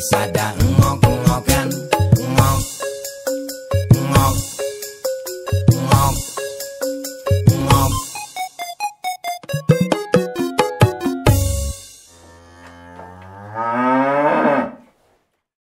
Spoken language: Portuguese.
sabe